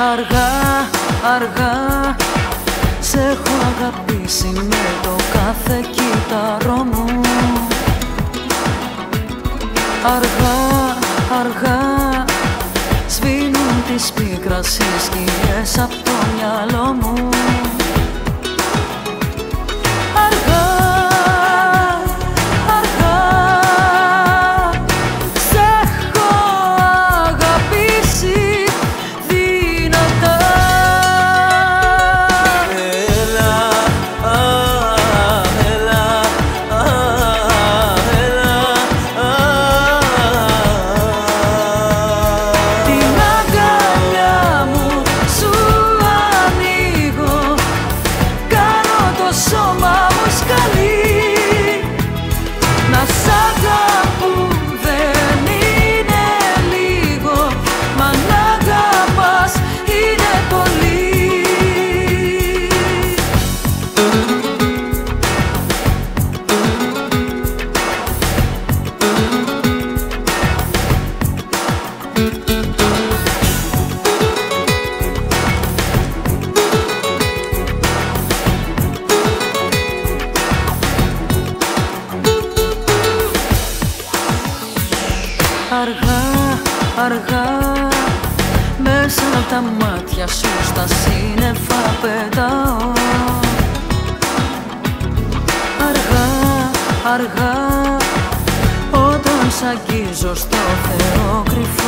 αργά Σε έχω αγαπήσει με το κάθε κύτταρό μου. Αργά, αργά Σβήνουν τις πίκρας οι σκιές απ' το μυαλό μου Αργά, αργά Μέσα από τα μάτια σου στα σύννεφα πετάω. Αργά, αργά Όταν σ' αγγίζω στο Θεό κρυφά μιλάω